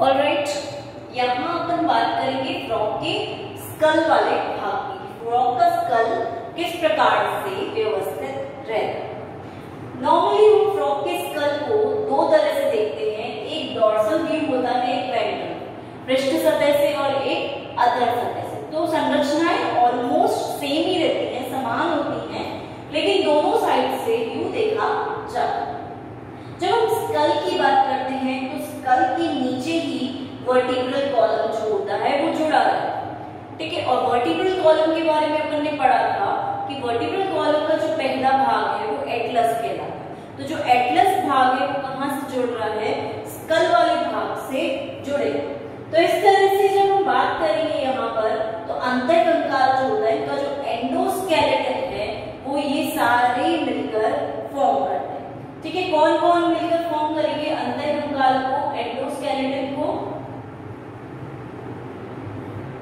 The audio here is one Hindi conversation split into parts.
ऑलराइट यहाँ अपन बात करेंगे फ्रॉक के स्कल वाले भाग की। फ्रॉक का स्कल किस प्रकार से व्यवस्थित रहता नॉर्मली हम फ्रॉक के स्कल को दो तरह से देखते हैं। एक डॉर्सल व्यू होता है, एक वेंट्रल पृष्ठ सतह से और एक अधर सतह से। तो संरचनाएँ ऑलमोस्ट सेम ही रहती हैं, समान होती हैं, लेकिन दोनों साइड से व्यू देखा जाता है। जब हम स्कल की बात करते हैं तो स्कल के नीचे ही वर्टिब्रल कॉलम जो होता है, वो जुड़ा है ठीक है? और वर्टिब्रल कॉलम के बारे में अपन ने पढ़ा था कि वर्टिब्रल कॉलम का जो पहला भाग है, वो एटलस कहलाता है। तो जो एटलस भाग है, वो कहाँ से जुड़ रहा है? स्कल वाले भाग से जुड़े। तो इस तरह से जब हम बात करेंगे यहाँ पर तो अंतर कंकाल जो होता है, इनका जो एंडोस्केलेटन है, वो ये सारे मिलकर फॉर्म करते हैं। ठीक है, कौन कौन मिलकर फॉर्म करेंगे? अंतर कंकाल को एंडोस्केलेटन को,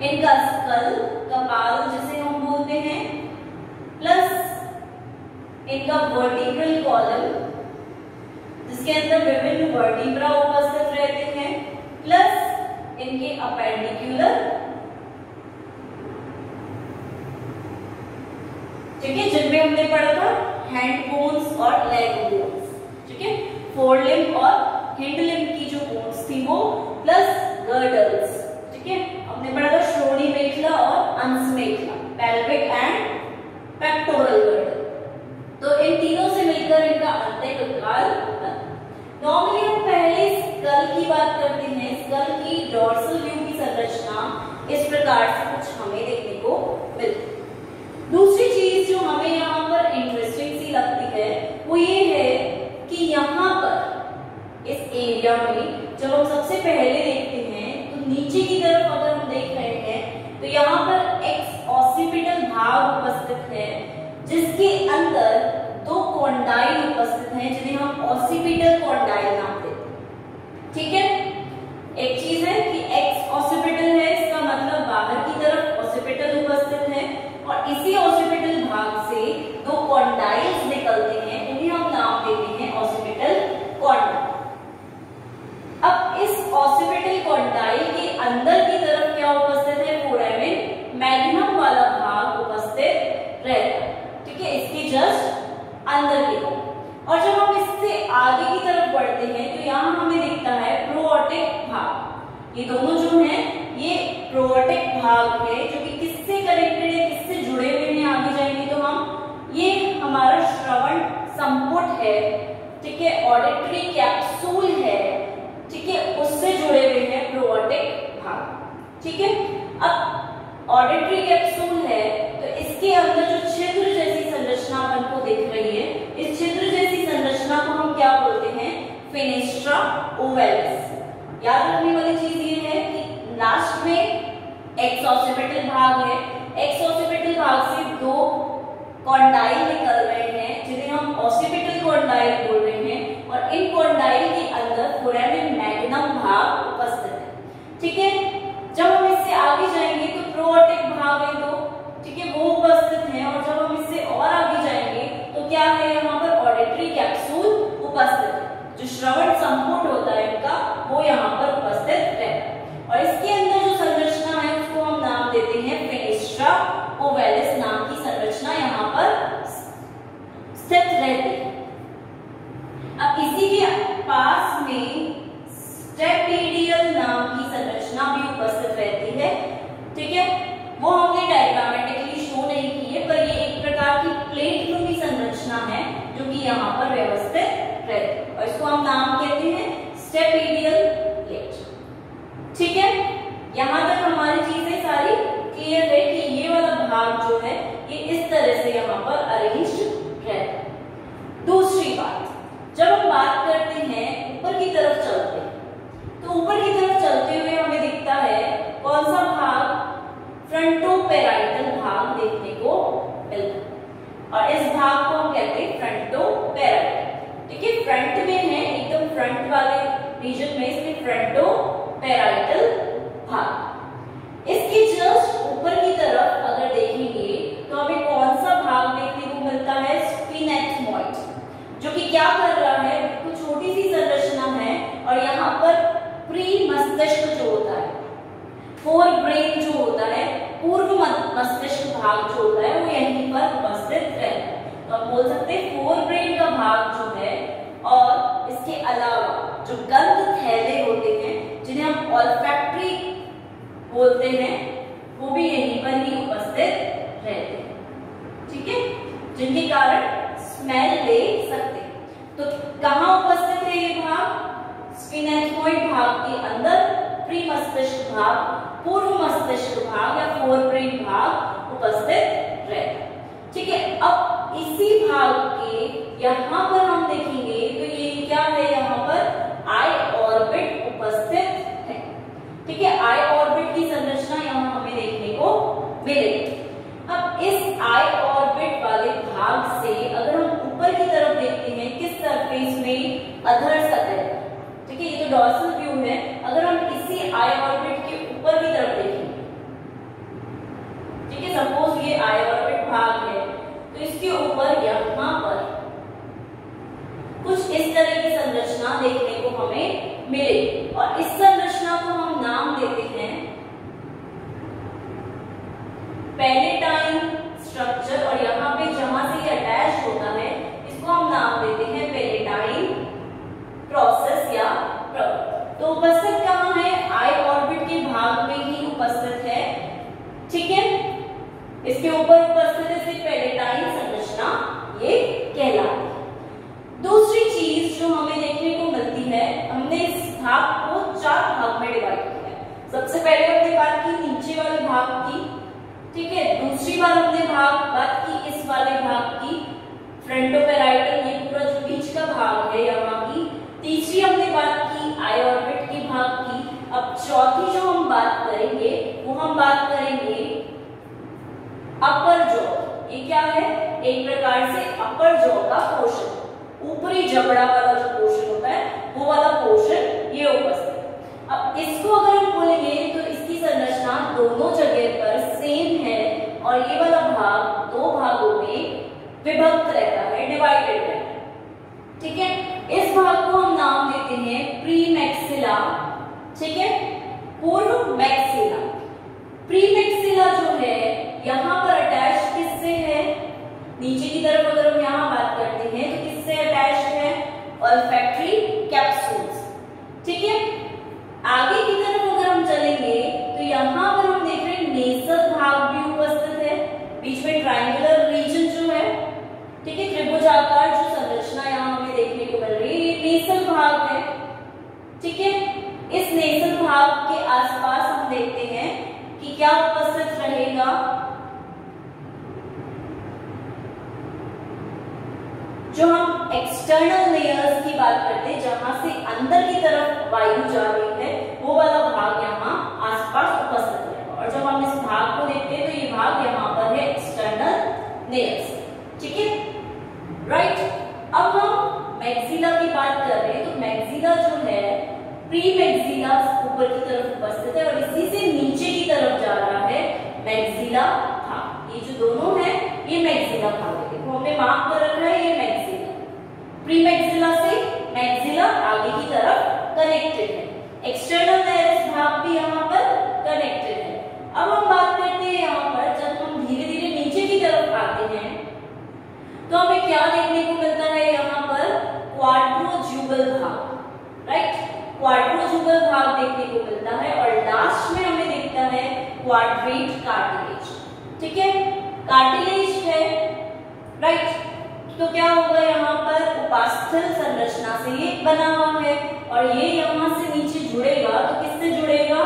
इनका स्कल कपाल जिसे हम बोलते हैं प्लस इनका वर्टिकल कॉलम जिसके अंदर विभिन्न वर्टिब्रा उपस्थित रहते हैं प्लस इनके अपेंडिकुलर ठीक है जिनमें हमने पढ़ा था हैंड बोन्स और लेग बोन्स ठीक है? फोर लिम्ब और हिंड लिम्ब की जो बोन्स थी वो प्लस गर्डल्स ठीक है? हमने पढ़ा था श्रोणी मेखला और अंश मेखला पेल्विक एंड पेक्टोरल गर्डल तो इन तीनों से मिलकर इनका अंत्य कंकाल नॉर्मली हम पहले स्कल की बात करते हैं स्कल की डॉर्सल व्यू की संरचना, इस प्रकार से कुछ हमें देखने को मिलती दूसरी चीज़ जो हमें यहाँ पर इंटरेस्टिंग सी लगती है वो ये है कि यहाँ पर इस एरिया में जब हम सबसे पहले देखते हैं तो नीचे की तरफ़ अगर हम देख रहे हैं तो यहाँ पर एक्स ऑसिपिटल भाग उपस्थित है, जिसके अंदर दो कॉन्डाइल उपस्थित हैं, जिन्हें हम ऑसिपिटल कॉन्डाइल नाम देते ठीक है? एक चीज़ है कि एक्स ऑसिपिटल है, इसका मतलब बाहर की तरफ़ ऑसिपिटल उपस्थित है, और इसी ऑसिपिटल भाग से दो कॉन्डाइल्स निकलते हैं उन्हें हम नाम देते हैं ऑसिपिटल कॉन्डाइल अब इस ऑसिपिटल कॉन्डाइल के अंदर की तरफ़ क्या उपस्थित है? फोरामिन मैग्नम वाला भाग उपस्थित रहता है। ठीक है? इसके जस्ट अंदर की और जब हम इससे आगे की तरफ़ बढ़ते हैं तो यहाँ हमें दिखता है प्रोटिक भाग। ये दोनों जो है, ये प्रोटिक भाग है, जो कि किससे कनेक्टेड है, किससे जुड़े हुए हैं, आगे जाएँगे तो हम। ये हमारा श्रवण संपुट है। ठीक है? ऑडिटरी कैप्सूल है ठीक है उससे जुड़े हुए हैं प्रोटिक भाग ठीक है? अब ऑडिटरी कैप्सूल है तो इसके अंदर जो छिद्र जैसी संरचना अपन को दिख रही है, इस छिद्र जैसी संरचना को हम क्या बोलते हैं? फिनेस्ट्रा ओवेलिस याद रखने वाली चीज़ ये है कि लास्ट में एक्स ऑसिपिटल भाग है। एक्स ऑसिपिटल भाग से दो कॉन्डाइल निकल रहे हैं, जिन्हें हम ऑसिपिटल कॉन्डाइल बोल रहे हैं, और इन कॉन्डाइल के अंदर फोरामिन मैग्नम भाग उपस्थित है। ठीक है? तो प्रोटिक भाग है दो ठीक है, वो उपस्थित है और जब हम इससे और आगे जाएँगे तो क्या है यहाँ पर ऑडिटरी कैप्सूल उपस्थित है। जो श्रवण संपुट होता है इनका वो यहाँ पर उपस्थित है। और इसके अंदर जो संरचना है, उसको हम नाम देते हैं फेनेस्ट्रा ओवेलिस नाम की संरचना यहाँ पर स्थित रहती है। अब इसी के पास में स्टेपीडियल नाम की संरचना भी उपस्थित रहती है। ठीक है? वो हमने डायग्रामेटिकली शो नहीं की है, पर ये एक प्रकार की प्लेट रूपी संरचना है जो कि यहाँ पर व्यवस्थित रहती है। और इसको हम नाम कहते हैं स्टेपीडियल प्लेट ठीक है? यहाँ तक हमारी चीज़ें सारी क्लियर है कि ये वाला भाग जो है, ये इस तरह से यहाँ पर अरेंज रहता है। दूसरी बात, जब हम बात करते हैं, ऊपर की तरफ़ चलते हैं तो ऊपर की तरफ़ चलते हुए हमें दिखता है कौन सा भाग फ्रंटोपेराइटल भाग देखने को मिलता है और इस भाग को हम कहते हैं फ्रंटोपेराइटल ठीक है फ्रंट में है एकदम फ्रंट वाले रीजन में इसलिए फ्रंटोपेराइटल भाग. इसके जस्ट ऊपर की तरफ़ अगर देखेंगे तो हमें कौन सा भाग देखने को मिलता है? स्पिनेथमॉइड जो कि क्या कर रहा है? कुछ छोटी सी संरचना है और यहाँ पर प्री मस्तिष्क जो होता है फोर ब्रेन जो होता है, पूर्व मस्तिष्क भाग जो होता है, वो यहीं पर उपस्थित है। तो हम बोल सकते हैं फोर ब्रेन का भाग जो है और इसके अलावा जो गंध थैले होते हैं, जिन्हें हम ऑलफैक्ट्री बोलते हैं, वो भी यहीं पर ही उपस्थित रहते हैं। ठीक है? जिनके कारण स्मेल ले सकते तो कहा उपस्थित है ये भाग? स्पिनेथोइड भाग के अंदर प्री मस्तिष्क भाग, पूर्व मस्तिष्क भाग या फोर ब्रेन भाग उपस्थित रहता ठीक है, अब इसी भाग के यहाँ पर हम देखेंगे तो ये क्या है यहाँ पर? आई ऑर्बिट उपस्थित है। ठीक है आई ऑर्बिट की संरचना यहाँ हमें देखने को मिलेगी। अब इस आई ऑर्बिट वाले भाग से अगर हम ऊपर की तरफ़ देखते हैं, किस सरफेस में अधर सतह ठीक है, ये जो डॉर्सल व्यू है। अगर हम इसी आई ऑर्बिट के ऊपर की तरफ़ देखेंगे ठीक है सपोज़ ये आई ऑर्बिट भाग है तो इसके ऊपर यहाँ पर। कुछ इस तरह की संरचना देखने को हमें मिलेगी और इस संरचना को हम नाम देते हैं। पेलेटाइन स्ट्रक्चर और यहाँ पे जहाँ से ये अटैच होता है, इसको हम नाम देते हैं पेलेटाइन प्रोसेस या तो उपस्थित कहाँ है? आई ऑर्बिट के भाग में ही उपस्थित है। ठीक है? इसके ऊपर उपस्थित है सिर्फ़ पेलेटाइन संरचना ये कहलाती है। दूसरी चीज़ जो हमें देखने को मिलती है, हमने इस भाग को चार भाग में डिवाइड किया है। सबसे पहले हमने बात की नीचे वाले भाग की, ठीक है? दूसरी बार हमने भाग, बात की इस वाले भाग की। फ्रंटोपेराइटल ये पूरा जो बीच का भाग है यहाँ की तीसरी हमने बात की आई ऑर्बिट की भाग की। अब चौथी जो हम बात करेंगे, वो हम बात करेंगे अपर जॉ ये क्या है? एक प्रकार से अपर जॉ का पोर्शन ऊपरी जबड़ा वाला जो पोर्शन होता है, वो वाला पोर्शन ये उपस्थित अब इसको अगर हम बोलेंगे तो इसकी संरचना दोनों जगह पर सेम है और ये वाला भाग दो भागों में विभक्त रहता है डिवाइडेड रहता है। ठीक है? इस भाग को हम नाम देते हैं प्री मैक्सिला ठीक है? पूर्व मैक्सिला प्री मैक्सिला जो है, यहाँ पर अटैच किससे है नीचे की तरफ़ अगर हम यहाँ बात करते हैं तो किससे अटैच है ऑल्फैक्टरी कैप्सूल्स ठीक है आगे की तरफ़ अगर हम चलेंगे तो यहाँ पर हम देख रहे हैं नेसल भाग भी उपस्थित है बीच में ट्राइंगुलर रीजन जो है ठीक है त्रिभुजाकार जो संरचना यहाँ हमें देखने को मिल रही है ये नेसल भाग है ठीक है इस नेसल भाग के आसपास हम देखते हैं कि क्या उपस्थित रहेगा। जो हम एक्सटर्नल लेयर्स की बात करते हैं, जहाँ से अंदर की तरफ़ वायु जा रही है, वो वाला भाग यहाँ आसपास उपस्थित है। और जब हम इस भाग को देखते हैं तो ये भाग यहाँ पर है एक्सटर्नल लेयर्स ठीक है? राइट अब हम मैक्सिला की बात कर रहे हैं तो मैक्सिला जो है प्री मैक्सिला ऊपर की तरफ़ उपस्थित है और इसी से नीचे की तरफ़ जा रहा है मैक्सिला था। ये जो दोनों है, ये मैक्सिला था। देखो, हमने मार्क कर रखा है, ये मैक्सिला। प्री मैक्सिला से मैक्सिला आगे की तरफ़ कनेक्टेड है। एक्सटर्नल लेयर्स भाग भी यहाँ पर कनेक्टेड है अब हम बात करते हैं यहाँ पर जब हम धीरे धीरे नीचे की तरफ़ आते हैं तो हमें क्या देखने को मिलता है यहाँ पर क्वाड्रोज्यूबल भाग राइट क्वाड्रोज्यूबल भाग देखने को मिलता है और लास्ट में हमें दिखता है क्वाड्रेट कार्टिलेज ठीक है? कार्टिलेज है राइट तो क्या होगा यहाँ पर? उपास्थल संरचना से ये बना हुआ है और ये यहाँ से नीचे जुड़ेगा तो किससे जुड़ेगा?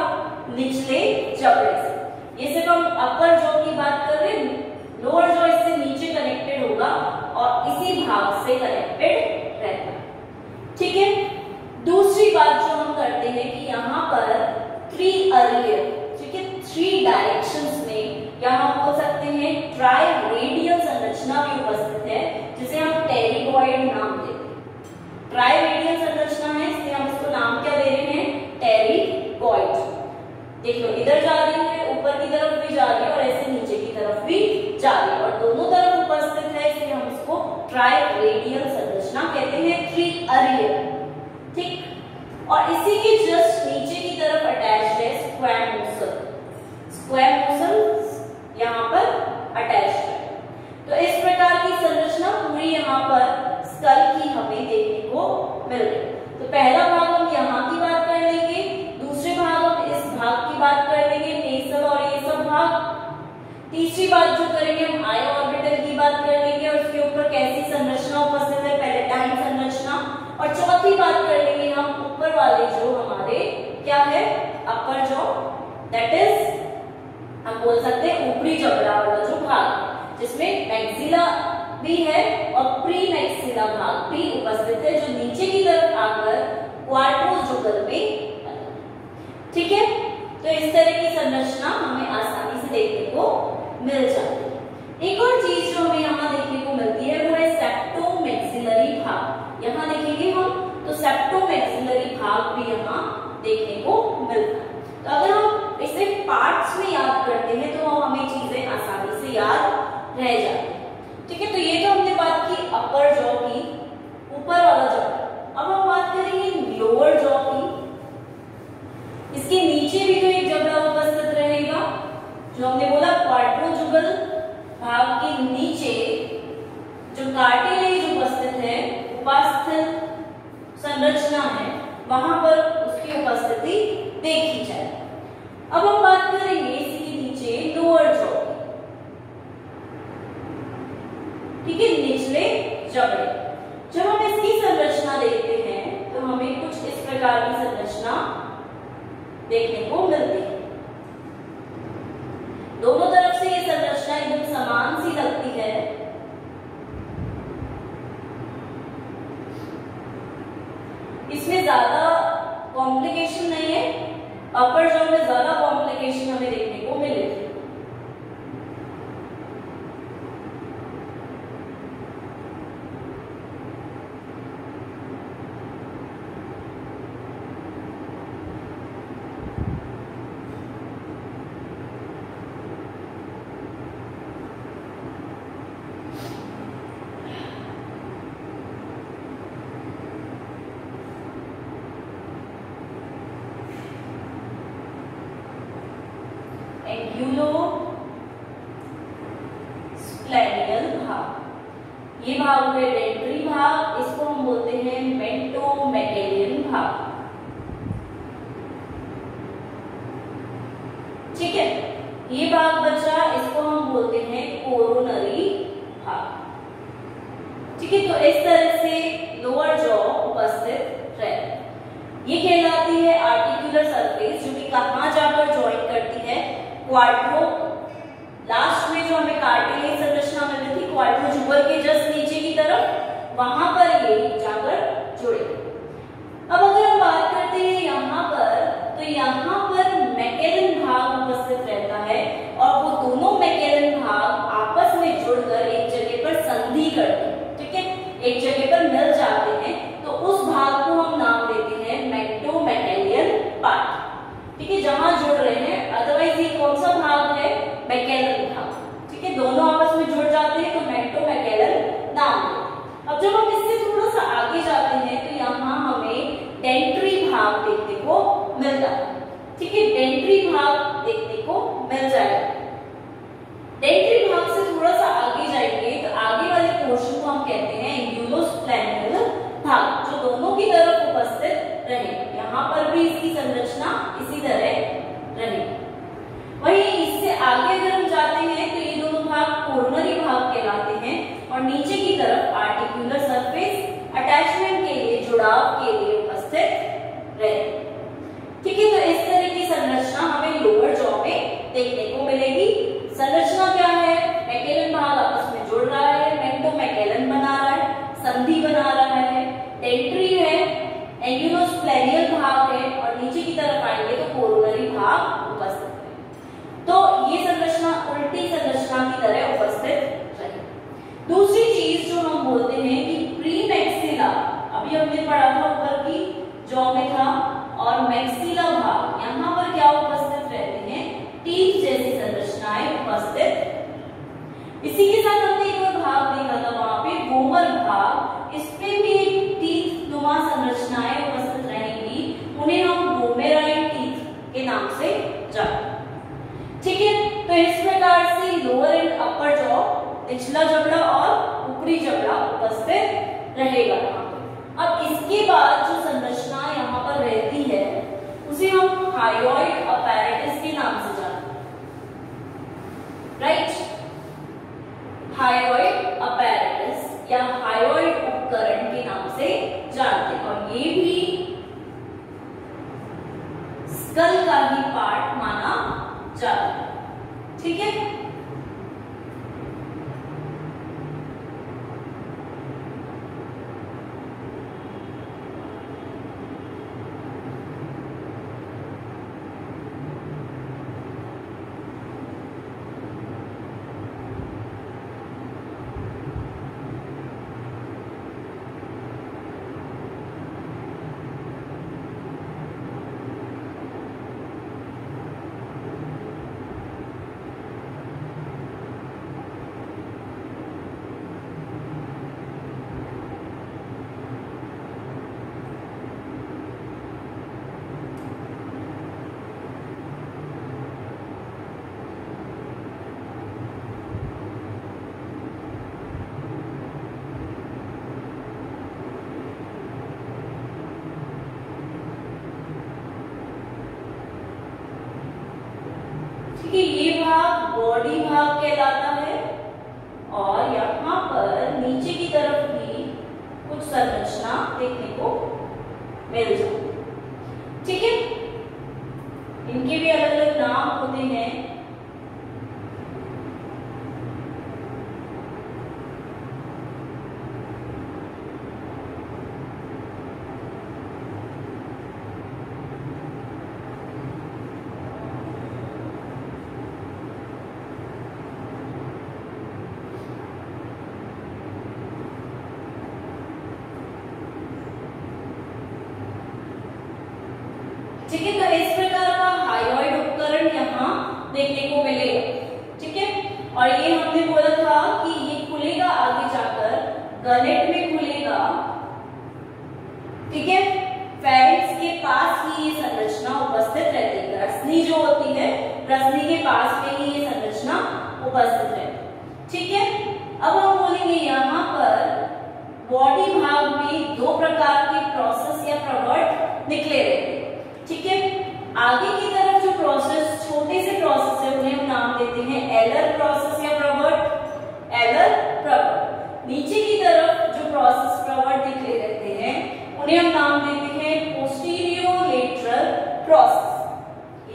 निचले जबड़े से। ये सिर्फ़ हम अपर जॉ की बात कर रहे हैं। लोअर जॉ इससे नीचे कनेक्टेड होगा और इसी भाग से कनेक्टेड रहता है। ठीक है? दूसरी बात जो हम करते हैं कि यहाँ पर थ्री अर्लियर थ्री डायरेक्शंस में यहाँ हम बोल सकते हैं ट्राई रेडियल संरचना भी उपस्थित है, जिसे हम टेरिगोइड नाम देते हैं। ट्राई रेडियल संरचना है, इसलिए हम इसको नाम क्या दे रहे हैं? टेरिगोइड देख लो इधर जा रही है ऊपर की तरफ़ भी जा रही है और ऐसे नीचे की तरफ़ भी जा रही है। और दोनों तरफ़ उपस्थित है, इसलिए हम इसको ट्राई रेडियल संरचना कहते हैं थ्री अरियल ठीक? और इसी के जस्ट नीचे की तरफ़ अटैच है ये स्क्वायर मोशन यहाँ पर अटैच है। तो इस प्रकार की संरचना पूरी यहाँ पर स्कल की हमें देखने को मिल रही तो पहला भाग हम यहाँ की बात कर लेंगे, दूसरे भाग हम इस भाग की बात कर लेंगे नेसल और ये सब भाग। तीसरी बात जो करेंगे, हम आय ऑर्बिटल की बात कर लेंगे, और उसके ऊपर कैसी संरचना उपस्थित है, पहले टाइम संरचना। और चौथी बात कर लेंगे हम ऊपर वाले जो हमारे क्या है अपर जो दैट इज़ हम बोल सकते हैं ऊपरी जबड़ा वाला जो भाग, जिसमें मैक्सिला भी है और प्री मैक्सिला भाग भी उपस्थित है, जो नीचे की तरफ़ आकर क्वाड्रोजुगल में ठीक है? तो इस तरह की संरचना हमें आसानी से देखने को मिल जाती है। एक और चीज़ जो हमें यहाँ देखने को मिलती है, वो है सेप्टोमैक्सिलरी भाग। यहाँ देखेंगे हम तो सेप्टोमैक्सिलरी भाग भी यहाँ देखने को मिलता है। तो अगर हम इसे पार्ट्स में याद करते हैं तो हमें चीज़ें आसानी से याद रह जाती है। ठीक है तो ये तो हमने बात की अपर जॉ की, ऊपर वाला जॉ अब हम बात करेंगे लोअर जॉ की। इसके नीचे भी तो एक जबड़ा उपस्थित रहेगा, जो हमने बोला क्वार्टो जुगल भाग के नीचे, जो कार्टिलेज उपस्थित है उपास्थल संरचना है, वहाँ पर की उपस्थिति देखी जाए। अब हम बात करेंगे इसके नीचे लोअर जॉ ठीक है, निचले जबड़े जब हम इसकी संरचना देखते हैं तो हमें कुछ इस प्रकार की संरचना देखने को मिल वहां बॉडी भाग कहलाता है और यहाँ पर नीचे की तरफ़ भी कुछ संरचना देखने को मिल जाती है ठीक है इनके भी अलग अलग नाम होते हैं ठीक है तो इस प्रकार का हाइड्रोइड उपकरण यहाँ देखने को मिलेगा ठीक है और ये हमने बोला था कि ये खुलेगा आगे जाकर गलेट में खुलेगा ठीक है फेरिक्स के पास ही ये संरचना उपस्थित रहती है जो होती है रसनी के पास में ही ये संरचना उपस्थित है। ठीक है? अब हम बोलेंगे यहाँ पर बॉडी भाग में दो प्रकार के प्रोसेस या प्रवर्ट निकले रहते ठीक है? आगे की तरफ़ जो प्रोसेस छोटे से प्रोसेस है, उन्हें हम नाम देते हैं एलर प्रोसेस या प्रवर्ट एलर प्रवर्ट नीचे की तरफ़ जो प्रोसेस प्रवर्ट निकले रहते हैं, उन्हें हम नाम देते हैं पोस्टीरियोलेटरल प्रोसेस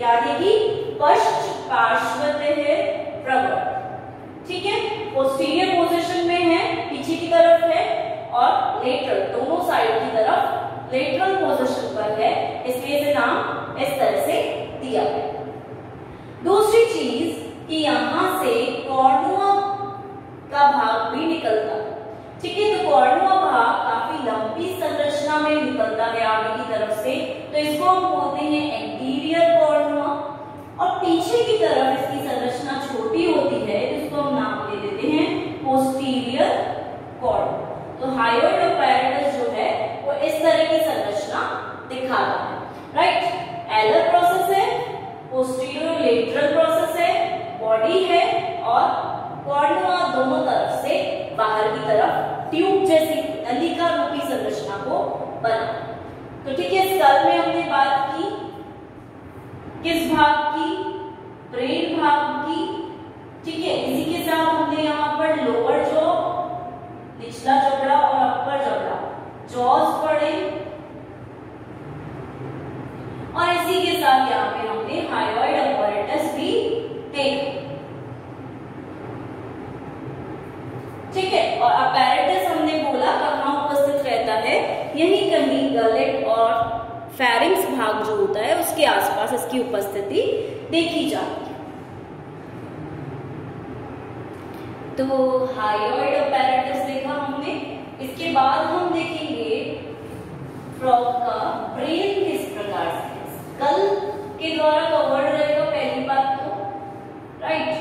यानी कि पश्च पार्श्वतः प्रवर्ट ठीक है? पोस्टीरियर पोजीशन में है, पीछे की तरफ़ है और लेटरल, दोनों साइड की तरफ़ लेटरल पोजीशन पर है, इसलिए इसे नाम इस तरह से दिया गया। दूसरी चीज़ कि यहाँ से कॉर्नुआ का भाग भी निकलता है। ठीक है तो कॉर्नुआ भाग काफ़ी लंबी संरचना में निकलता है आगे की तरफ़ से। तो इसको हम बोलते हैं एंटीरियर कॉर्नुआ और पीछे की तरफ़ इसकी संरचना छोटी होती है तो इसको हम नाम दे देते हैं पोस्टीरियर कॉर्नुआ तो हाइड्रोइड अपैरेटस जो है, वो इस तरह की संरचना दिखाता है। राइट एलर प्रोसेस है पोस्टीरियर लेटरल प्रोसेस है बॉडी है और कॉर्नुआ दोनों तरफ़ से बाहर की तरफ़ ट्यूब जैसी नलिका रूपी संरचना को बना। तो ठीक है स्कल में हमने बात की किस भाग की, ब्रेन भाग की। ठीक है, इसी के साथ हमने यहाँ पर लोअर जॉ निचला जबड़ा और अपर जबड़ा जॉज पढ़े और इसी के साथ यहाँ पे हमने हाइड्रोइड अपरेटस भी देखे ठीक है और अपैरेटस हमने बोला कहाँ उपस्थित रहता है, यही कहीं गलेट और फेरिंग्स भाग जो होता है, उसके आसपास इसकी उपस्थिति देखी जाती है। तो हाइड्रोइड अपैरेटस देखा हमने, इसके बाद हम देखेंगे फ्रॉग का ब्रेन किस प्रकार से स्कल के द्वारा कवर्ड रहेगा पहली बात तो राइट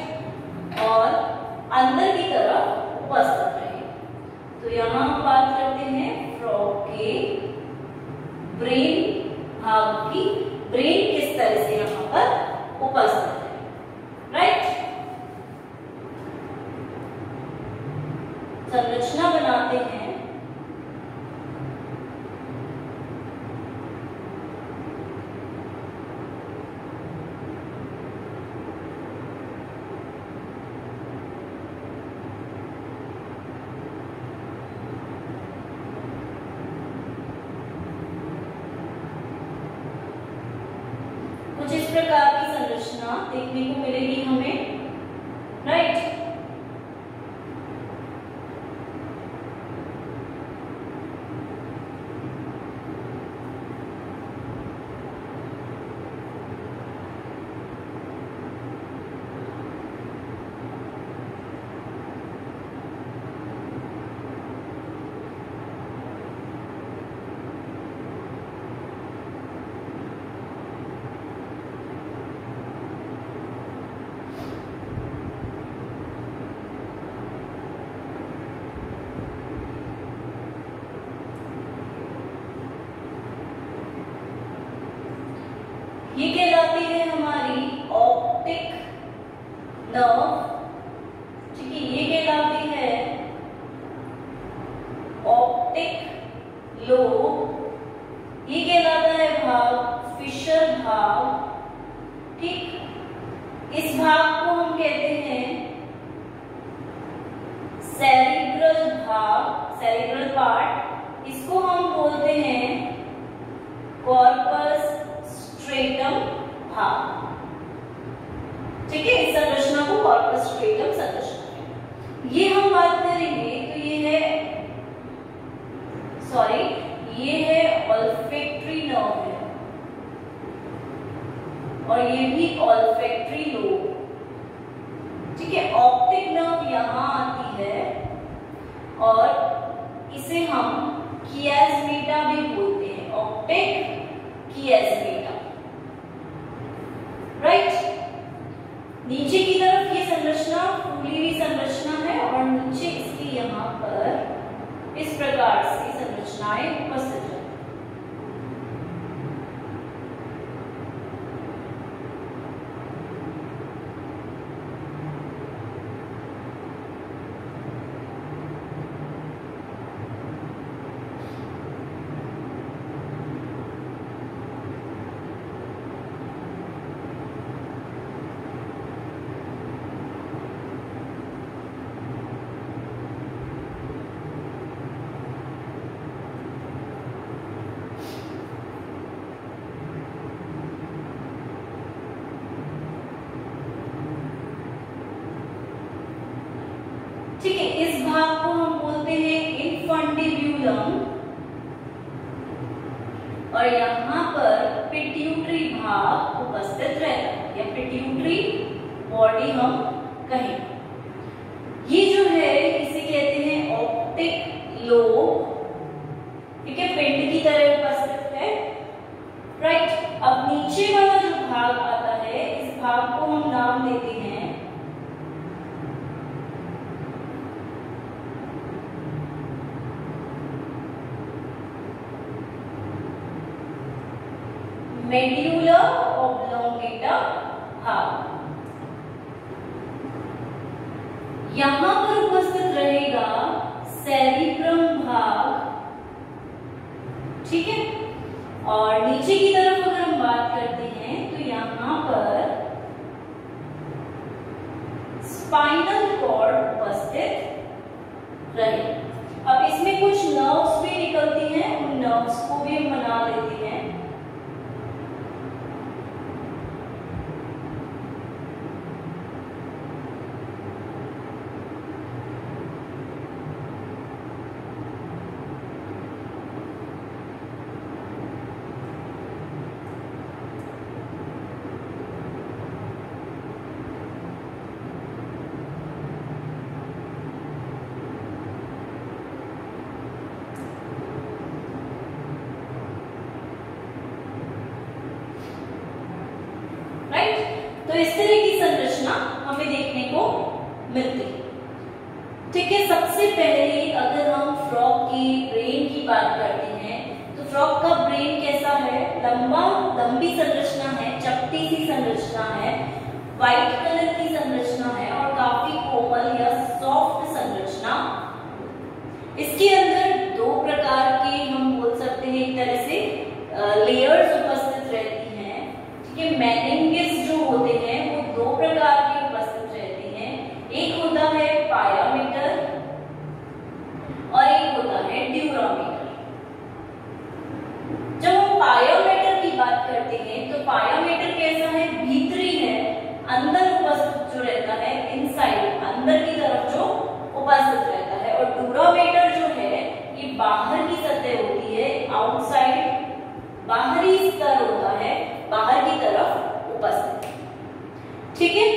और अंदर की तरफ़ उपस्थित रहेगा। तो यहाँ हम बात करते हैं फ्रॉग के ब्रेन भाग की ब्रेन किस तरह से यहाँ पर उपस्थित है राइट संरचना बनाते हैं इस प्रकार की संरचना देखने को मिलेगी हमें। राइट ये कहलाती है हमारी ऑप्टिक नर्व ठीक है ये कहलाती है ऑप्टिक लो ये कहलाता है भाग फिशर भाग ठीक इस भाग को हम कहते हैं सेरिब्रल भाग सेरिब्रल पार्ट इसको हम बोलते हैं कॉर्पस स्ट्रेटम भाग ठीक है इस संरचना को कॉर्पस स्ट्रेटम संरचना ये हम बात करेंगे तो ये है सॉरी ये है ऑल्फेक्ट्री नर्व है। और ये भी ऑल्फेक्ट्री लोब ठीक है ऑप्टिक नर्व यहाँ आती है और इसे हम कियास्मेटा भी बोलते हैं। ऑप्टिक कियास्मेटा राइट नीचे की तरफ़ ये संरचना फूली हुई संरचना है और नीचे इसकी यहाँ पर इस प्रकार से संरचनाएँ मिलती ठीक है, सबसे पहले अगर हम फ्रॉक की ब्रेन की बात करते हैं तो फ्रॉक का ब्रेन कैसा है? लंबा, लंबी संरचना है, चपटी सी संरचना है व्हाइट कलर की संरचना है और काफ़ी कोमल या सॉफ्ट संरचना। इसके अंदर दो प्रकार के हम बोल सकते हैं, एक तरह से लेयर्स उपस्थित रहती हैं। ठीक है मैनिंगिस पायोमीटर की बात करते हैं तो पायोमीटर कैसा है? भीतरी है, अंदर उपस्थित जो रहता है इनसाइड अंदर की तरफ़ जो उपस्थित रहता है। और डूरोमीटर जो है, ये बाहर की सतह होती है आउटसाइड बाहरी स्तर होता है, बाहर की तरफ़ उपस्थित। ठीक है?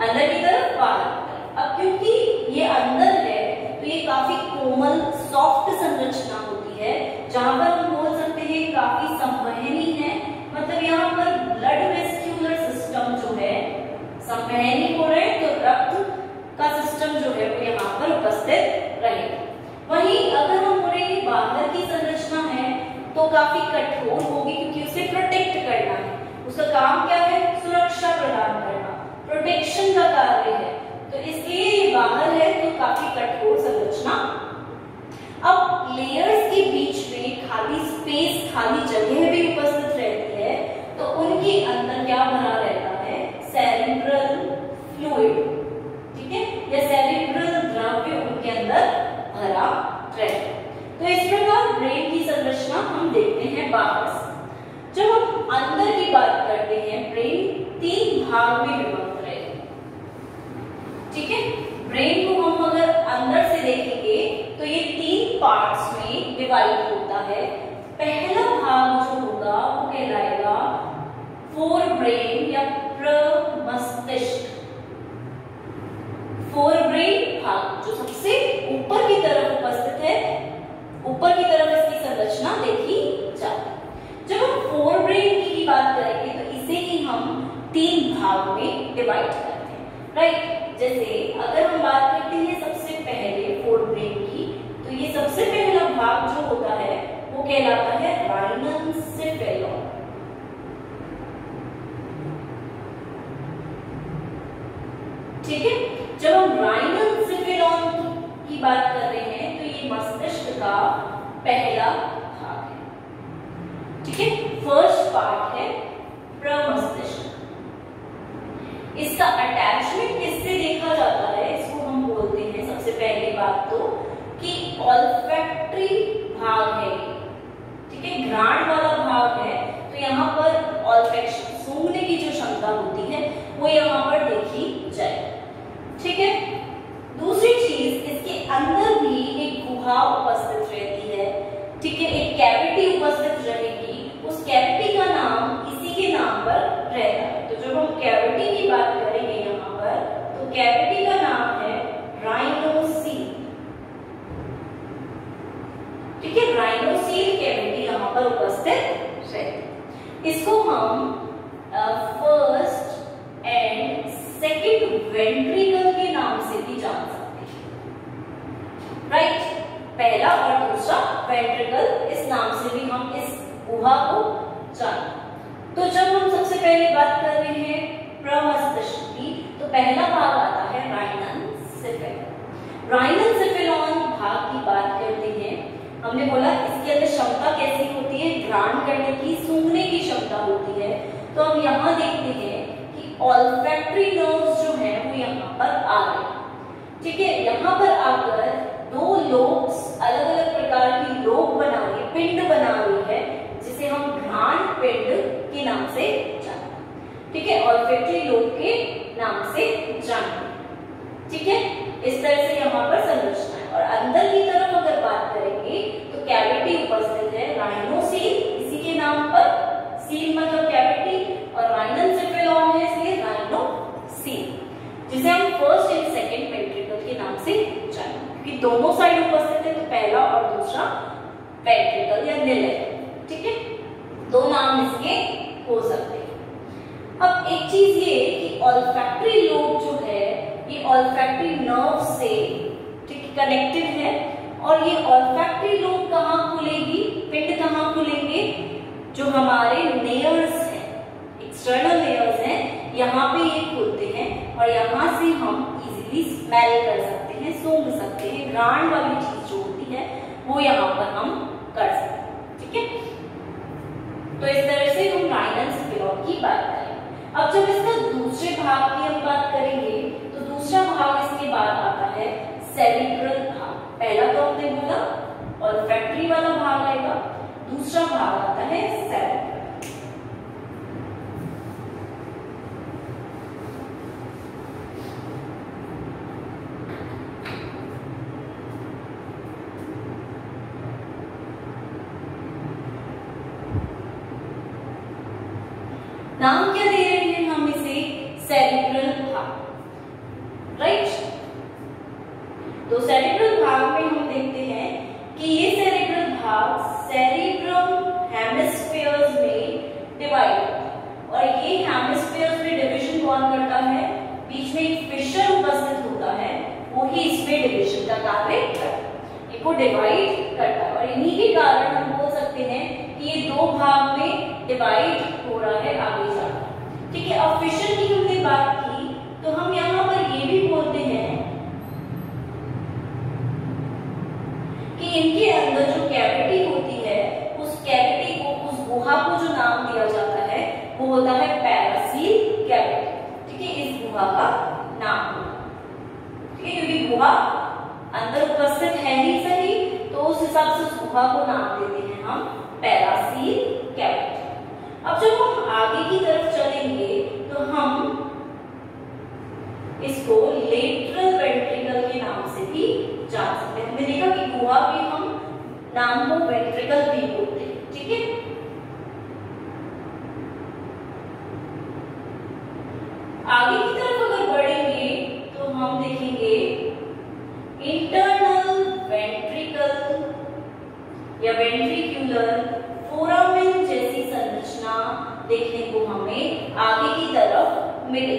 अंदर की तरफ़, बाहर अब क्योंकि ये अंदर है तो ये काफ़ी कोमल सॉफ्ट संरचना होती है, जहाँ पर हम बोल सकते हैं काफ़ी संवहनी है। मतलब यहाँ पर ब्लड वेस्क्यूलर सिस्टम जो है, संवहनी हो रहे तो रक्त का सिस्टम जो है वो यहाँ पर उपस्थित रहेगा। वहीं अगर हम बोलेंगे बाहर की संरचना है तो काफ़ी कठोर होगी क्योंकि उसे प्रोटेक्ट करना है। उसका काम क्या है? सुरक्षा प्रदान करना। प्रोटेक्शन का कार्य है। तो इसलिए ये बाहर है तो काफ़ी कठोर संरचना। अब लेयर्स स्पेस खाली जगह भी उपस्थित रहती है तो उनके अंदर क्या भरा रहता है? सेरिब्रल फ्लूइड ठीक है? या सेरिब्रल द्रव्य उनके अंदर भरा रहता है। तो इस प्रकार ब्रेन की संरचना हम देखते हैं बाहर से जब हम अंदर की बात करते हैं, ब्रेन तीन भाग में विभक्त रहे ठीक है? ब्रेन को हम अगर अंदर से देखेंगे तो ये तीन पार्ट्स में डिवाइड होता है। पहला भाग जो होगा, वो कहलाएगा फोर ब्रेन या प्रमस्तिष्क। फोर ब्रेन भाग, जो सबसे ऊपर की तरफ़ उपस्थित है, ऊपर की तरफ़ इसकी संरचना देखी जाती जब हम फोर ब्रेन की बात करेंगे तो इसे ही हम तीन भाग में डिवाइड करते हैं। राइट जैसे, अगर हम बात करते हैं सबसे पहले फोर ब्रेन की तो ये सबसे पहला भाग जो होता है वो कहलाता है राइनोसेफेलॉन ठीक है? जब हम राइनोसेफेलॉन की बात कर रहे हैं तो ये मस्तिष्क का पहला भाग है। ठीक है? फ़र्स्ट पार्ट है प्रमस्तिष्क। इसका अटैचमेंट किससे देखा जाता है? इसको हम बोलते हैं सबसे पहली बात तो कि ऑल्फैक्टरी भाग है। घ्राण वाला भाग है तो यहाँ पर ऑल्फेक्शन सूंघने की जो क्षमता होती है, वो यहाँ पर देखी जाए। ठीक है दूसरी चीज़ इसके अंदर भी एक गुहा उपस्थित रहती है ठीक है एक कैविटी उपस्थित रहेगी उस कैविटी का नाम इसी के नाम पर रहता है तो जब हम कैविटी की बात करेंगे यहाँ पर तो कैविटी का नाम है राइनोसील ठीक है राइनोसील कैविटी यहाँ पर उपस्थित रहती इसको हम फ़र्स्ट एंड सेकेंड वेंट्रिकल के नाम से भी जान सकते हैं राइट पहला और दूसरा वेंट्रिकल इस नाम से भी हम इस को। जान तो जब हम सबसे पहले बात कर रहे हैं प्रमस्तिष्क की तो पहला भाग आता है राइनन सिफेलॉन। राइनन सिफेलॉन भाग की बात करते हैं। हमने बोला इसके अंदर क्षमता कैसी होती है? घ्राण करने की, सूंघने की क्षमता होती है। तो हम यहाँ देखते हैं कि ऑल्फैक्टरी नर्व्स जो है, वो यहाँ पर आ रहे ठीक है? यहाँ पर आकर दो लोब्स अलग अलग प्रकार की लोब बना रही है पिंड बना रही है जिसे हम पिंड के नाम से जानते हैं। ठीक है? ऑल्फैक्टरी लोब के नाम से जानते हैं। ठीक है? इस तरह से यहाँ पर संरचना है। और अंदर की तरफ़ अगर बात करेंगे तो कैविटी उपस्थित है राइनोसील इसी के नाम पर सील मतलब कैविटी और राइनल सेफेलॉन है इसलिए राइनोसील जिसे हम फ़र्स्ट एंड सेकेंड वेंट्रिकल के नाम से जानेंगे क्योंकि दोनों साइड उपस्थित है तो पहला और दूसरा वेंट्रिकल या निलय। ठीक है? दो नाम इसके हो सकते हैं। अब एक चीज़ ये कि ऑल्फैक्टरी लोब जो है, ये ऑल्फैक्टरी नर्व से, ठीक कनेक्टेड है। और ये ऑल्फैक्टरी लोब कहाँ खुलेगी? पिंड कहाँ खुलेंगे? जो हमारे नेयर्स हैं एक्सटर्नल लेयर्स हैं, यहाँ पे ये खुलते हैं और यहाँ से हम इजीली स्मेल कर सकते हैं, सूंघ सकते हैं। घ्राण वाली चीज़ जो होती है, वो यहाँ पर हम कर सकते हैं, ठीक है? तो इस तरह से हम राइनल सिफिलॉन की बात करें अब जब इसका दूसरे भाग की हम बात करेंगे तो दूसरा भाग इसके बाद आता है सेरिब्रल भाग। पहला तो हमने बोला और फैक्ट्री वाला भाग आएगा। दूसरा भाग आता है सेरिब्रल नाम क्या दे रहे हैं हम इसे सेरिब्रल भाग राइट तो सेरिब्रल भाग में हम देखते हैं कि ये सेरिब्रल भाग सेरिब्रम हेमिस्फीयर्स में डिवाइड और ये हेमिस्फीयर्स में डिवीज़न कौन करता है बीच में एक फिशर उपस्थित होता है वो ही इसमें डिवीज़न का कार्य करता है को डिवाइड करता है और इन्हीं के कारण हम बोल सकते हैं कि ये दो भाग में डिवाइड हो रहा है आगे जाकर ठीक है अब फिशर की हमने बात की तो हम यहाँ पर ये भी बोलते हैं कि इनके अंदर जो कैविटी होती है उस कैविटी को उस गुहा को जो नाम दिया जाता है वो होता है पैरासील कैविटी ठीक है इस गुहा का नाम ठीक है क्योंकि गुहा अंदर उपस्थित है ही सही तो उस हिसाब से उस गुहा को नाम देते हैं हम पैरासील कैविटी अब जब हम आगे की तरफ़ चलेंगे तो हम इसको लेटरल वेंट्रिकल के नाम से भी जान सकते हैं हमने देखा कि गुहा के हम नाम को वेंट्रिकल भी बोलते हैं ठीक है आगे की तरफ़ अगर बढ़ेंगे तो हम देखेंगे इंटरनल वेंट्रिकल या वेंट्रिकुलर फोरामेन जैसी संरचना देखने को हमें आगे की तरफ़ मिले।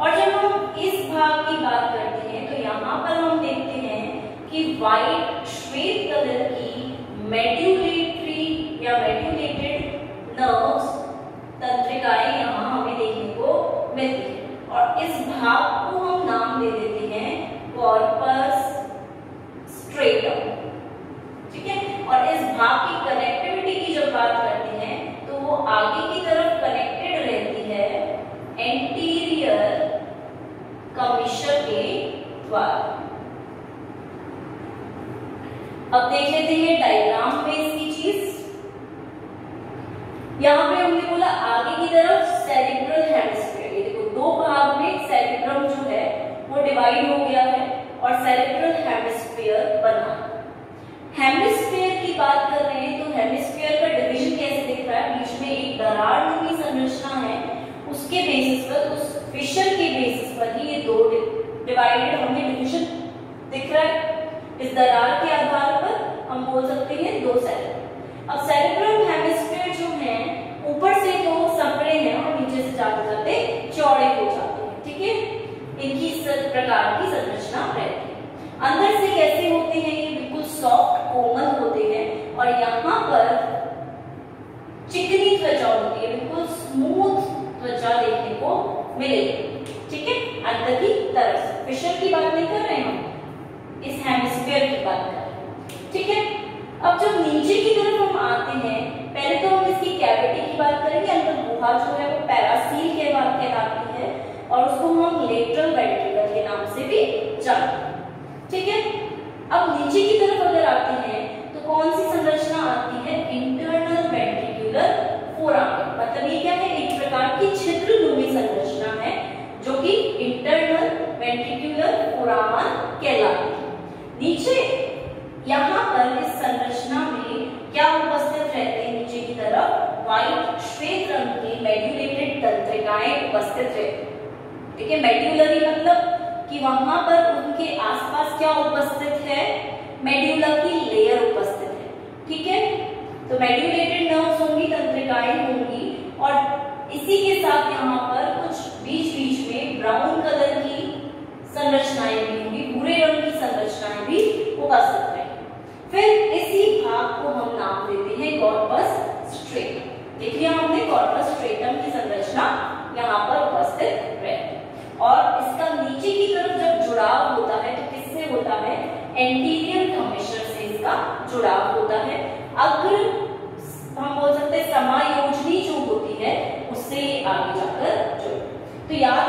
और जब हम इस भाग की बात करते हैं तो यहाँ पर हम देखते हैं कि वाइट श्वेत कलर की मेड्यूलेटरी या मेड्यूलेटेड नर्व्स तंत्रिकाएँ यहाँ हमें देखने को मिलती हैं और इस भाग को हम नाम दे देते हैं कॉर्पस स्ट्रेटम ठीक है और इस भाग की कनेक्टिविटी की जब बात करते हैं तो वो आगे की तरफ़ कनेक्टेड रहती है एंटीरियर कमीशन के द्वारा अब देख लेते हैं डायग्राम में इसकी चीज़ यहाँ पे हमने बोला आगे की तरफ़ सेरिब्रल हेमिस्फीयर ये देखो दो भाग में सेरिब्रम जो है वो डिवाइड हो गया है और सेरेब्रल हेमिस्फीयर बना। हेमिस्फीयर की बात कर रहे हैं तो हेमिस्फीयर का डिवीज़न कैसे दिख रहा है? बीच में एक दरार रूपी संरचना है, उसके बेसिस पर, उस फिशर के बेसिस पर ही ये दो डिवाइडेड हमें डिवीज़न दिख रहा है। इस दरार के आधार पर हम बोल सकते हैं दो सेरेब्रल अब सेरेब्रल हेमिस्फीयर जो है, ऊपर से तो सपड़े हैं और नीचे से जाते जाते चौड़े हो जाते हैं, ठीक है? प्रकार की संरचना रहती है। अंदर से कैसे होते हैं, ये बिल्कुल सॉफ्ट कोमल होते हैं और यहाँ पर चिकनी त्वचा होती है, बिल्कुल स्मूथ त्वचा देखने को मिलेगी। ठीक है? अंदर की तरफ़ फिशर की बात नहीं कर रहे हम? इस हेमिस्फीयर की बात कर रहे हैं। ठीक है? अब जब नीचे की तरफ़ हम आते हैं, पहले तो हम इसकी कैविटी की बात करेंगे, अंदर गुहा जो है वो पैरासील के बाद कहलाती है। और उसको हम लेटरल वेंट्रिकल के नाम से भी जानते हैं। ठीक है? अब नीचे की तरफ़ अगर आते हैं तो कौन सी संरचना आती है? इंटरनल वेंट्रिकुलर फोरामेन मतलब ये क्या है? एक प्रकार की छिद्रनुमी संरचना है, जो कि इंटरनल वेंट्रिकुलर फोरामन कहलाती है। नीचे, यहाँ पर इस संरचना में क्या उपस्थित रहते हैं? नीचे की तरफ़ व्हाइट श्वेत रंग की मेड्यूलेटेड तंत्रिकाएँ उपस्थित रहती है। ठीक है मेड्यूलरी मतलब कि वहाँ पर उनके आसपास क्या उपस्थित है? मेड्यूलर की लेयर उपस्थित है। ठीक है? तो मेड्यूलेटेड नर्व्स होंगी, तंत्रिकाएँ होंगी और इसी के साथ यहाँ पर कुछ बीच बीच में ब्राउन कलर की संरचनाएँ भी होंगी, भूरे रंग की संरचनाएँ भी उपस्थित रहेंगी। फिर इसी भाग को हम नाम देते हैं कॉर्पस स्ट्रेटम देखिए हमने कॉर्पस स्ट्रेटम की संरचना यहाँ पर उपस्थित रहेगी और इसका नीचे की तरफ़ जब जुड़ाव होता है तो किससे होता है एंटीरियर कमिश्नर से इसका जुड़ाव होता है। अग्र हम बोल सकते समायोजनी जो होती है, उससे आगे जाकर जुड़े। तो याद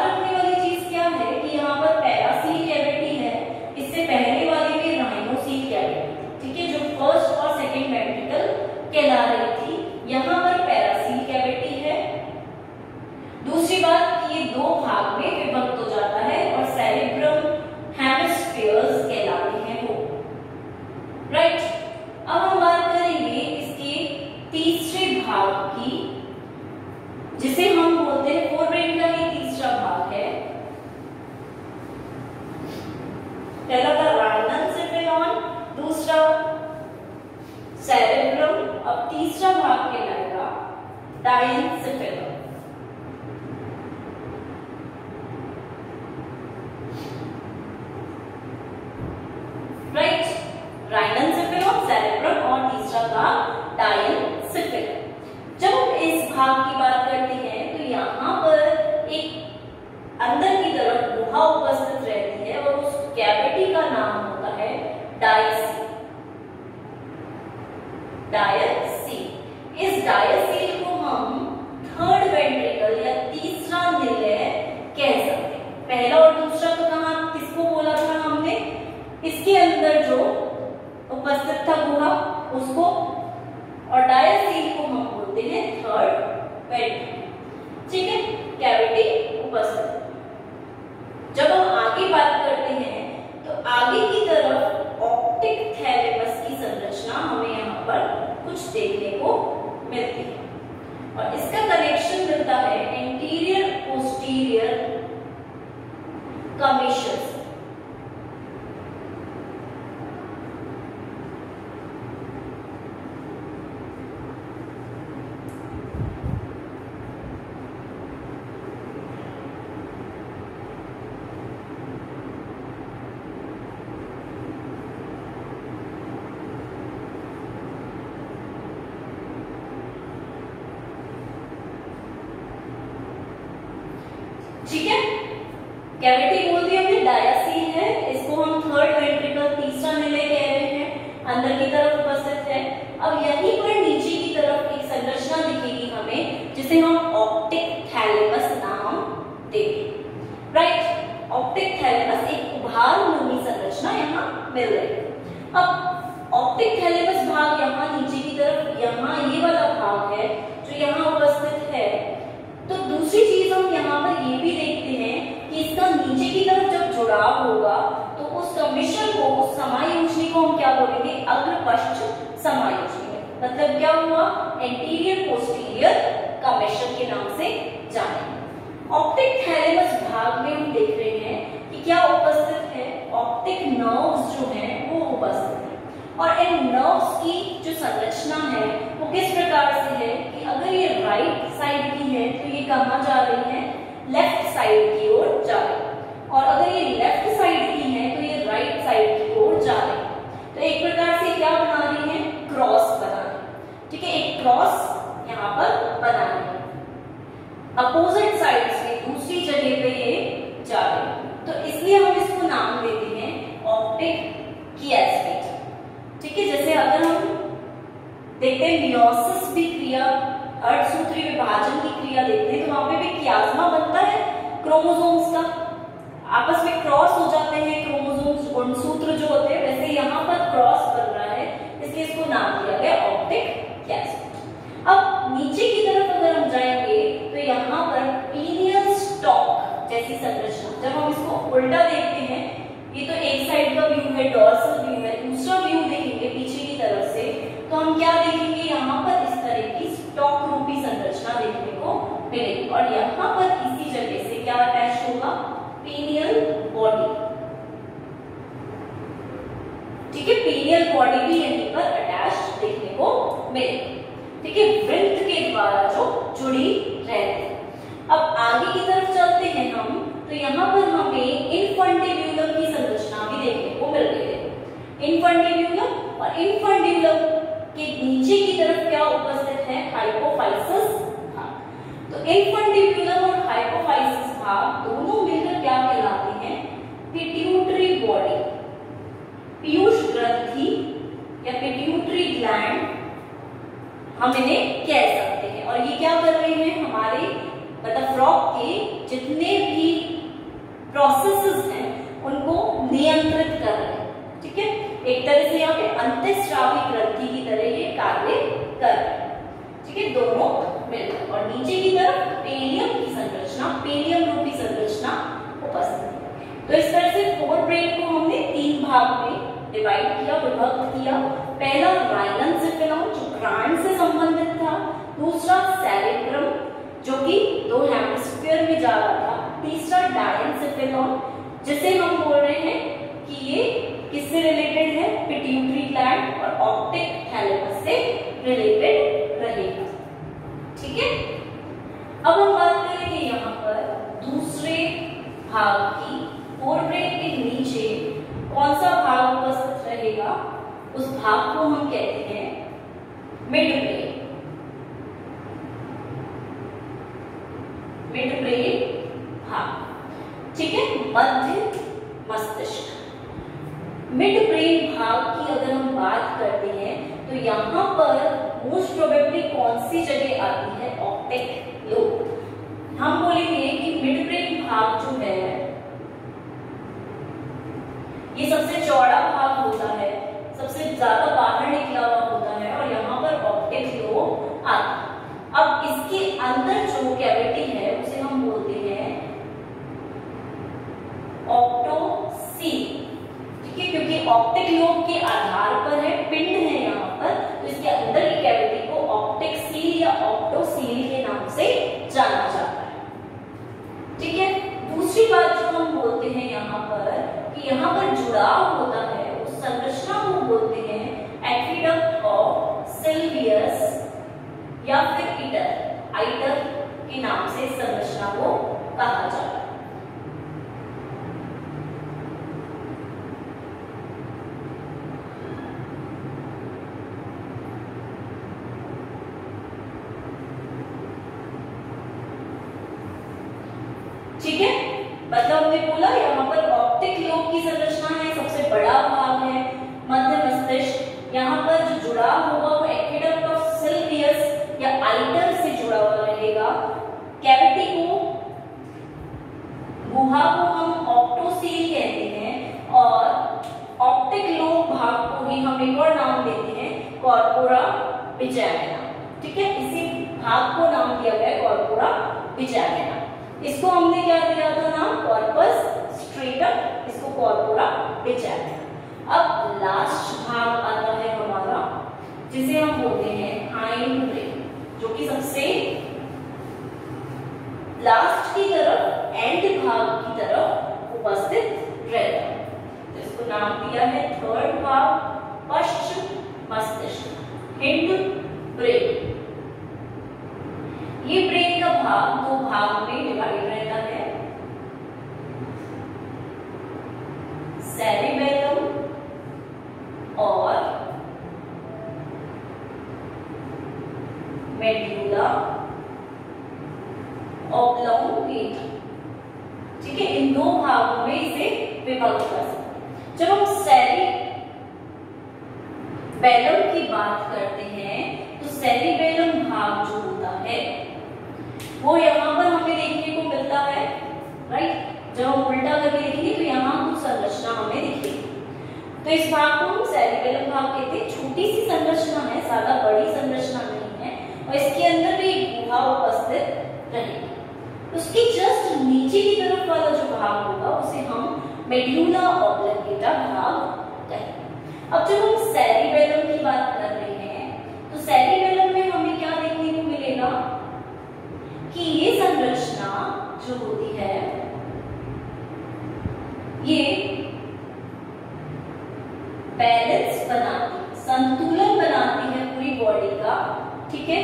समायोजनी को हम क्या बोलेंगे? अग्रपश्च समायोजनी मतलब क्या हुआ? एंटीरियर पोस्टीरियर कमेशन के नाम से जाने। ऑप्टिक थैलेमस भाग में हम देख रहे हैं कि क्या उपस्थित है? ऑप्टिक नर्व्स जो हैं, वो उपस्थित है। और इन नर्व्स की जो संरचना है, वो किस प्रकार से है कि अगर ये राइट साइड की है तो ये कहाँ जा रही है? लेफ़्ट साइड की ओर जा रही है। और अगर ये लेफ़्ट साइड की है तो ये राइट साइड की ओर जा रही है। तो एक प्रकार से क्या बना रही है? क्रॉस बना रही ठीक है, एक क्रॉस यहाँ पर बना रही है। अपोजिट साइड से दूसरी जगह पे ये जा रही तो इसलिए हम इसको नाम देते हैं ऑप्टिक कियास्पेट ठीक है, जैसे अगर हम देखते हैं मियोसिस भी क्रिया अर्धसूत्री विभाजन की क्रिया देखते हैं तो वहाँ पे भी कियास्मा बनता है क्रोमोसोम्स का। आपस में क्रॉस हो जाते हैं क्रोमोसोम्स गुणसूत्र जो होते हैं वैसे यहाँ पर क्रॉस कर रहा है, इसलिए इसको नाम दिया गया ऑप्टिक गैस अब नीचे की तरफ़ अगर हम जाएँगे तो यहाँ पर पीनियल स्टॉक जैसी संरचना, जब हम इसको उल्टा देखते हैं, ये तो एक साइड का व्यू है डॉर्सल व्यू है, दूसरा व्यू देखेंगे, पीछे की तरफ़ से तो हम क्या देखेंगे यहाँ पर इस तरह की स्टॉक रूपी संरचना देखने को मिलेगी और यहाँ पर इसी जगह से क्या अटैच होगा पीनियल बॉडी ठीक है पीनियल बॉडी भी यहीं पर अटैच देखने को मिलेगी ठीक है वृत्त के द्वारा जो जुड़ी रहती है अब आगे की तरफ़ चलते हैं हम तो यहाँ पर हमें इनफंडिब्यूलम की संरचना भी देखने को मिल रही है इनफंडिब्यूलम और इनफंडिब्यूलम के नीचे की तरफ़ क्या उपस्थित है हाइपोफाइसिस भाग तो इनफंडिब्यूलम और हाइपोफाइसिस भाग दोनों मिलकर क्या कहलाते हैं पिट्यूटरी बॉडी पीयूष ग्रंथि या पिट्यूटरी ग्लैंड हम इन्हें कह सकते हैं। और ये क्या कर रहे हैं हमारे मतलब फ्रॉक के जितने भी प्रोसेसेस हैं, उनको नियंत्रित कर रहे हैं। ठीक है? एक तरह से यहाँ पे अंतस्रावी ग्रंथि की तरह ये कार्य कर रहे हैं। ठीक है? दोनों मिलकर। और नीचे की तरफ़ पेलियम की संरचना पेलियम रूपी संरचना उपस्थित है। तो इस तरह से फोर ब्रेन को हमने तीन भाग में डिवाइड किया, विभक्त किया पहला राइनम सिफिलम जो ग्रांड से संबंधित था, दूसरा सेरेब्रम जो कि दो हेमस्फीयर में जा रहा था, तीसरा डायन से सिफिलम जिसे हम बोल रहे हैं कि ये किससे रिलेटेड है? पिट्यूटरी ग्लैंड और ऑप्टिक थैलेमस से रिलेटेड हमने बोला, यहाँ पर ऑप्टिक लोब की संरचना है, सबसे बड़ा भाग है, मध्य मस्तिष्क। यहाँ पर जो जुड़ाव होगा वो एक्विडक्ट ऑफ़ सिल्वियस या आइटर से जुड़ा हुआ रहेगा। कैविटी को गुहा को हम ऑप्टोसील कहते हैं और ऑप्टिक लोब भाग को ही हम एक और नाम देते हैं कॉर्पोरा बिजामिना ठीक है? इसी भाग को नाम दिया गया कॉर्पोरा बिजामिना इसको हमने क्या दिया था नाम कॉर्पस स्ट्रेटम इसको कॉर्पोरा बिजामिना अब लास्ट भाग आता है हमारा, जिसे हम बोलते हैं हाइंड ब्रेन जो कि सबसे लास्ट की तरफ़ एंड भाग की तरफ़ उपस्थित रहता है। तो इसको नाम दिया है थर्ड भाग, पश्च मस्तिष्क, हिंड ब्रेन ये ब्रेन का भाग दो भाग में डिवाइड रहता है। सेरिबेलम और ऑब्लोंगेटा ठीक है, इन दो भागों में इसे विभक्त कर सकते जब हम सेरी बेलम की बात करते हैं तो सेरिबेलम भाग जो वो यहाँ पर हमें देखने को मिलता है राइट जब हम उल्टा करके देखेंगे तो यहाँ कुछ संरचना हमें दिखेगी। तो इस भाग को हम सेरिबेलम भाग कहते हैं। छोटी सी संरचना है, ज़्यादा बड़ी संरचना नहीं है, और इसके अंदर भी एक गुहा उपस्थित रहेगी। उसके जस्ट नीचे की तरफ़ वाला जो भाग होगा, उसे हम मेड्यूला ऑब्लिंगेटा भाग कहेंगे। अब जब हम सेरिबेलम की बात कर रहे हैं तो सेरिबेलम में हमें क्या देखने को मिलेगा कि ये संरचना जो होती है। ये बैलेंस बनाती, संतुलन बनाती है पूरी बॉडी का, ठीक है?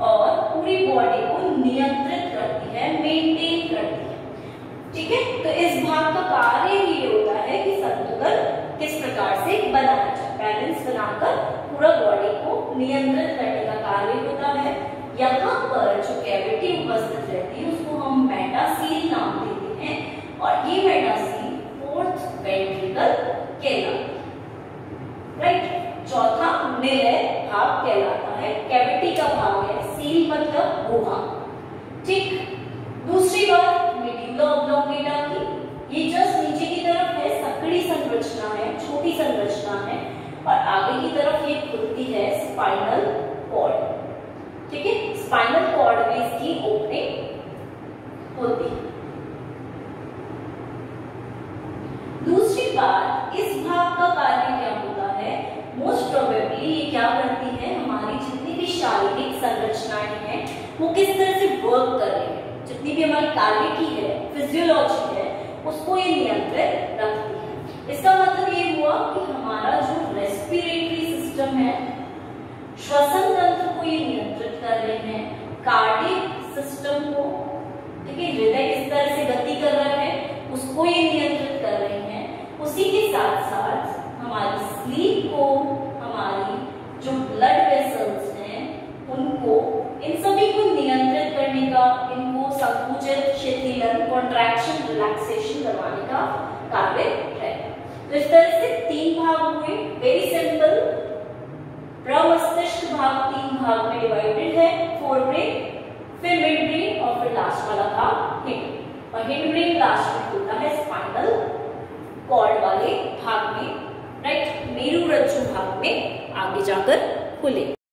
और पूरी बॉडी को नियंत्रित करती है मेंटेन करती है, ठीक है? तो इस भाग का कार्य ये होता है कि संतुलन किस प्रकार से बनाया जाए। बैलेंस बनाकर पूरा बॉडी को नियंत्रित करने का कार्य होता है। यहाँ पर जो कैविटी उपस्थित रहती है, उसको हम मेटासील नाम देते हैं और ये मेटासील फोर्थ वेंट्रिकल कहलाता है राइट चौथा निलय भाग कहलाता है कैविटी का भाग है सील मतलब गुहा ठीक दूसरी बात मेड्यूला ऑब्लोंगेटा की ये जस्ट नीचे की तरफ़ है सकड़ी संरचना है छोटी संरचना है और आगे की तरफ़ ये खुलती है स्पाइनल कॉर्ड ठीक है स्पाइनल कॉर्ड में इसकी ओपनिंग होती है दूसरी बात इस भाग का कार्य क्या होता है मोस्ट प्रोबेबली ये क्या करती है हमारी जितनी भी शारीरिक संरचनाएँ हैं वो किस तरह से वर्क कर रही है। जितनी भी हमारी कार्य है फिजियोलॉजी है, उसको ये नियंत्रित रखती है। इसका मतलब ये हुआ कि हमारा जो रेस्पिरेटरी सिस्टम है, श्वसन तंत्र को ये नियंत्रित कर रहे हैं। कार्डिक सिस्टम को, ठीक है, हृदय किस तरह से गति कर रहा है, उसको ये नियंत्रित कर रहे हैं। उसी के साथ साथ हमारी स्लीप को, हमारी जो ब्लड वेसल्स हैं, उनको इन सभी को नियंत्रित करने का इनको संकुचित शिथिलन कॉन्ट्रैक्शन रिलैक्सेशन करवाने का कार्य है। तो इस तरह से तीन भाग हुए। वेरी सिंपल प्रमस्तिष्क भाग तीन भाग में डिवाइडेड है। फोर ब्रेन फिर मिड ब्रेन और फिर लास्ट वाला था हिंड और हिंड ब्रेन लास्ट में होता है स्पाइनल कॉर्ड वाले भाग में। राइट मेरु रज्जु भाग में आगे जाकर खुले